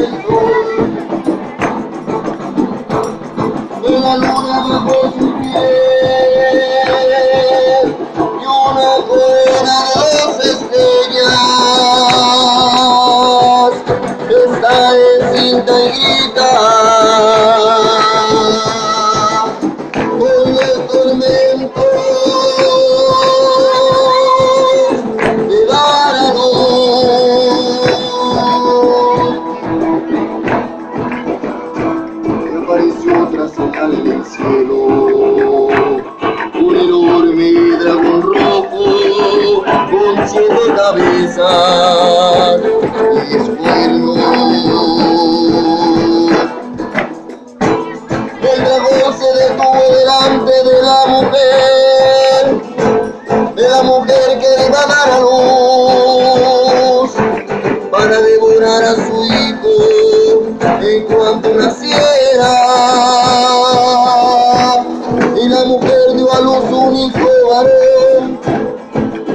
De la luna bajo su piel y una corona de las estrellas. Está encinta y grita. Apareció tras el ala del cielo un enorme dragón rojo con siete cabezas y cuernos. El dragón se detuvo delante de la mujer, de la mujer que iba a dar a luz para devorar a su hijo en cuanto naciera. Y la mujer dio a luz un hijo varón,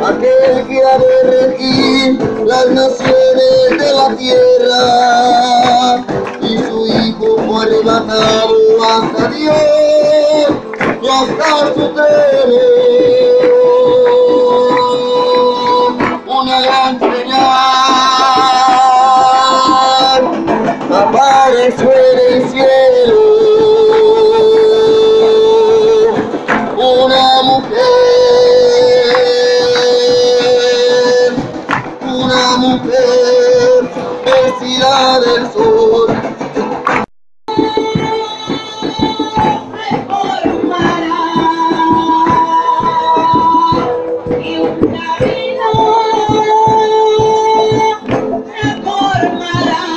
aquel que ha de regir las naciones de la tierra. Y su hijo fue arrebatado hasta Dios y hasta su trono. Una gran señal apareció en el cielo. Mujer, una mujer vestida del sol. Y una vida transformará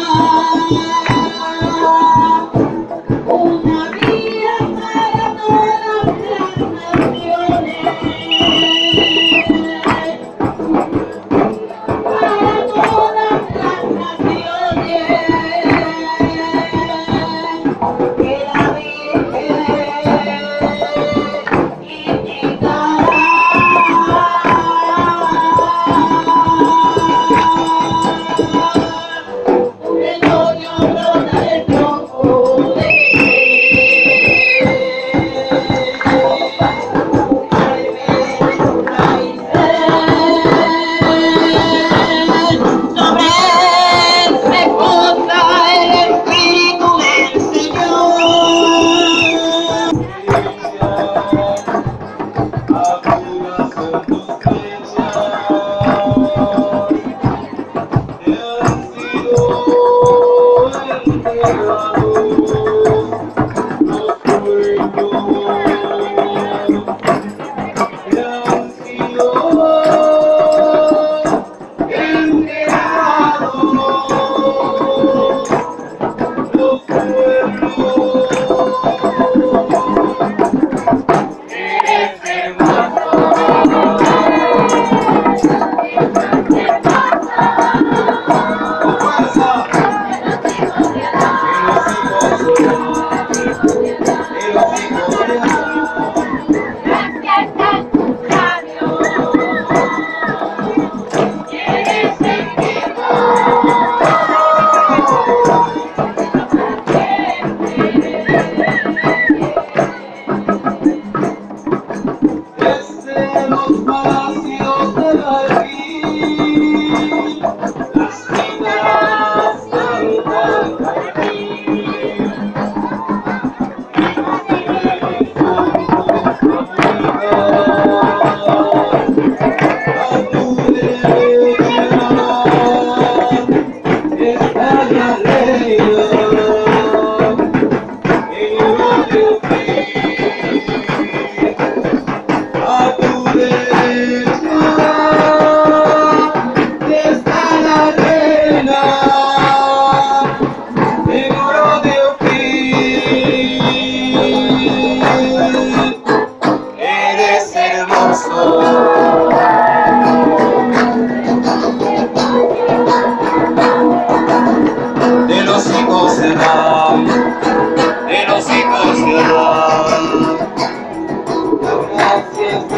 네.